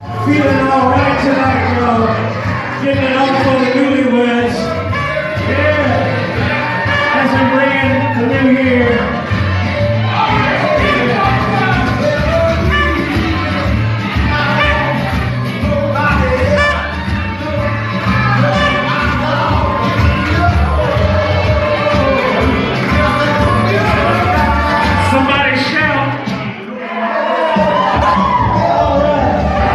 Feeling all right tonight,